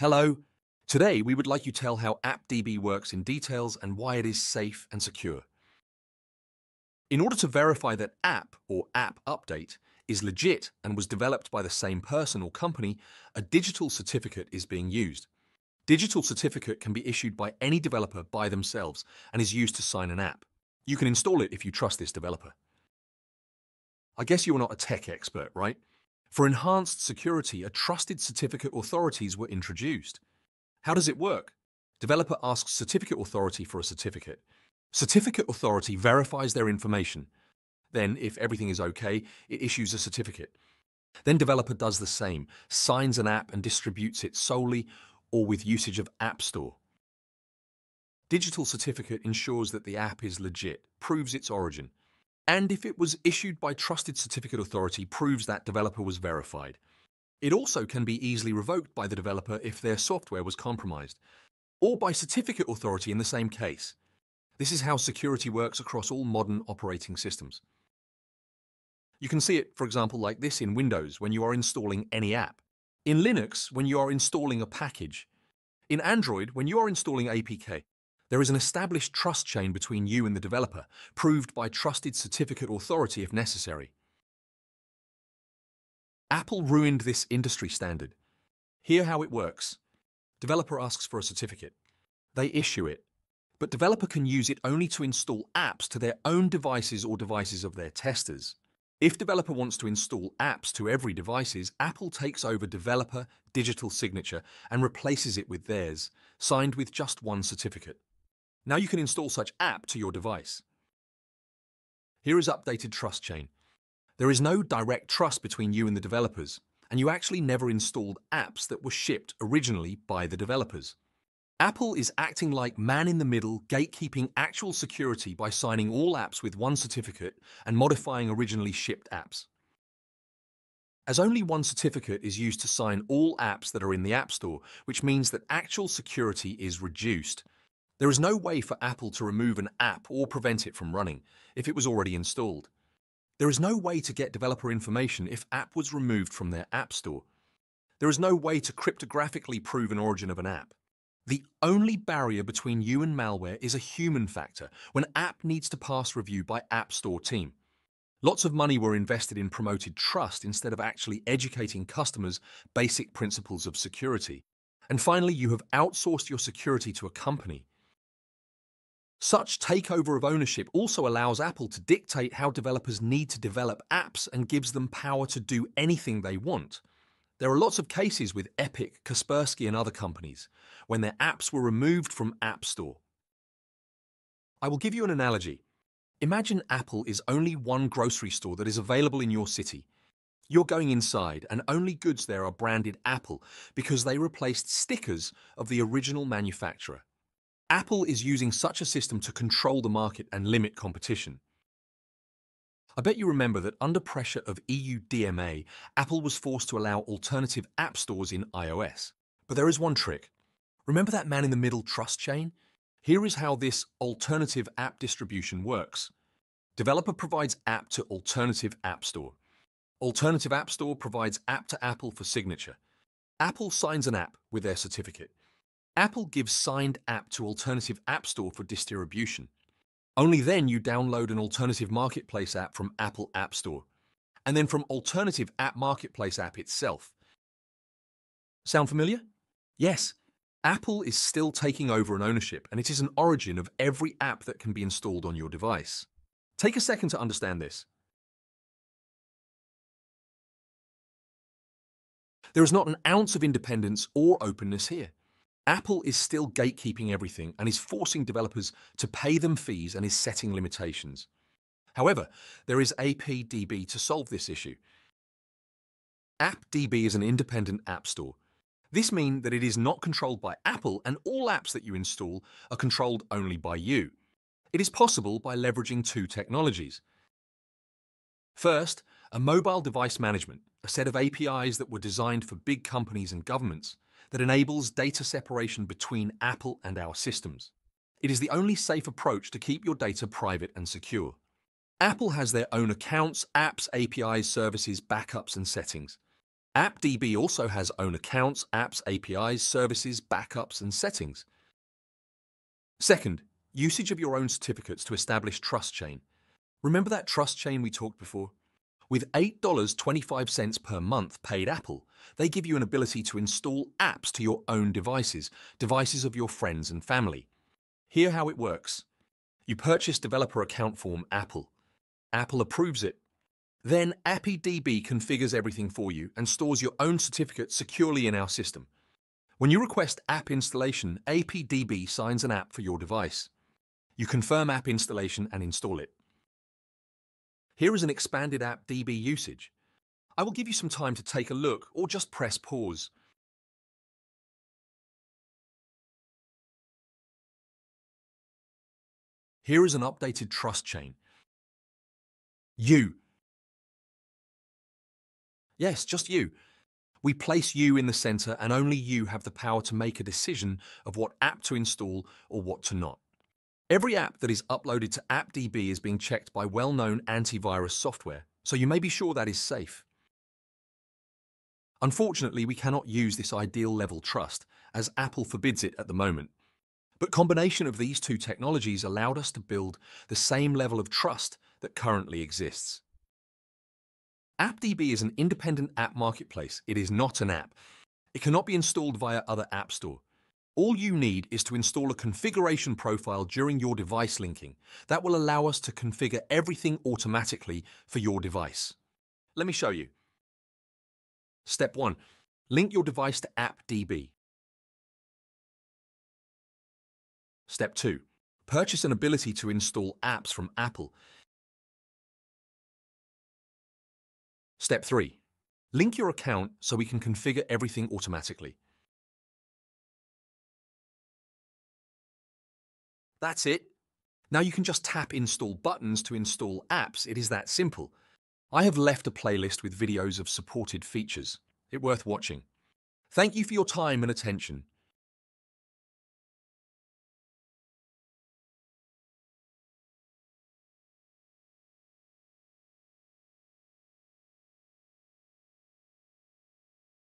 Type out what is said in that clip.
Hello. Today, we would like you to tell how AppDB works in details and why it is safe and secure. In order to verify that app or app update is legit and was developed by the same person or company, a digital certificate is being used. Digital certificate can be issued by any developer by themselves and is used to sign an app. You can install it if you trust this developer. I guess you're not a tech expert, right? For enhanced security, a trusted certificate authorities were introduced. How does it work? Developer asks certificate authority for a certificate. Certificate authority verifies their information. Then, if everything is okay, it issues a certificate. Then developer does the same, signs an app and distributes it solely or with usage of App Store. Digital certificate ensures that the app is legit, proves its origin, and if it was issued by trusted certificate authority, proves that developer was verified. It also can be easily revoked by the developer if their software was compromised, or by certificate authority in the same case. This is how security works across all modern operating systems. You can see it, for example, like this in Windows when you are installing any app. In Linux, when you are installing a package. In Android, when you are installing APK. There is an established trust chain between you and the developer, proved by trusted certificate authority if necessary. Apple ruined this industry standard. Hear how it works. Developer asks for a certificate. They issue it. But developer can use it only to install apps to their own devices or devices of their testers. If developer wants to install apps to every devices, Apple takes over developer digital signature and replaces it with theirs, signed with just one certificate. Now you can install such app to your device. Here is updated trust chain. There is no direct trust between you and the developers, and you actually never installed apps that were shipped originally by the developers. Apple is acting like man in the middle, gatekeeping actual security by signing all apps with one certificate and modifying originally shipped apps. As only one certificate is used to sign all apps that are in the App Store, which means that actual security is reduced. There is no way for Apple to remove an app or prevent it from running if it was already installed. There is no way to get developer information if app was removed from their App Store. There is no way to cryptographically prove an origin of an app. The only barrier between you and malware is a human factor when app needs to pass review by App Store team. Lots of money were invested in promoted trust instead of actually educating customers basic principles of security. And finally, you have outsourced your security to a company such takeover of ownership also allows Apple to dictate how developers need to develop apps and gives them power to do anything they want. There are lots of cases with Epic, Kaspersky, and other companies when their apps were removed from App Store. I will give you an analogy. Imagine Apple is only one grocery store that is available in your city. You're going inside, and only goods there are branded Apple because they replaced stickers of the original manufacturer. Apple is using such a system to control the market and limit competition. I bet you remember that under pressure of EU DMA, Apple was forced to allow alternative app stores in iOS. But there is one trick. Remember that man in the middle trust chain? Here is how this alternative app distribution works. Developer provides app to alternative app store. Alternative app store provides app to Apple for signature. Apple signs an app with their certificate. Apple gives signed app to alternative app store for distribution. Only then you download an alternative marketplace app from Apple App Store, and then from alternative app marketplace app itself. Sound familiar? Yes. Apple is still taking over an ownership, and it is an origin of every app that can be installed on your device. Take a second to understand this. There is not an ounce of independence or openness here. Apple is still gatekeeping everything and is forcing developers to pay them fees and is setting limitations. However, there is AppDB to solve this issue. AppDB is an independent app store. This means that it is not controlled by Apple and all apps that you install are controlled only by you. It is possible by leveraging two technologies. First, a mobile device management, a set of APIs that were designed for big companies and governments that enables data separation between Apple and our systems. It is the only safe approach to keep your data private and secure. Apple has their own accounts, apps, APIs, services, backups, and settings. AppDB also has own accounts, apps, APIs, services, backups, and settings. Second, usage of your own certificates to establish trust chain. Remember that trust chain we talked before? With $8.25 per month paid Apple, they give you an ability to install apps to your own devices, devices of your friends and family. Hear how it works. You purchase developer account form Apple. Apple approves it. Then AppDB configures everything for you and stores your own certificate securely in our system. When you request app installation, AppDB signs an app for your device. You confirm app installation and install it. Here is an expanded app DB usage. I will give you some time to take a look or just press pause. Here is an updated trust chain. You. Yes, just you. We place you in the center and only you have the power to make a decision of what app to install or what to not. Every app that is uploaded to AppDB is being checked by well-known antivirus software, so you may be sure that is safe. Unfortunately, we cannot use this ideal level trust, as Apple forbids it at the moment. But combination of these two technologies allowed us to build the same level of trust that currently exists. AppDB is an independent app marketplace. It is not an app. It cannot be installed via other app store. All you need is to install a configuration profile during your device linking. That will allow us to configure everything automatically for your device. Let me show you. Step 1. Link your device to AppDB. Step 2. Purchase an ability to install apps from Apple. Step 3. Link your account so we can configure everything automatically. That's it. Now you can just tap install buttons to install apps. It is that simple. I have left a playlist with videos of supported features. It worth watching. Thank you for your time and attention.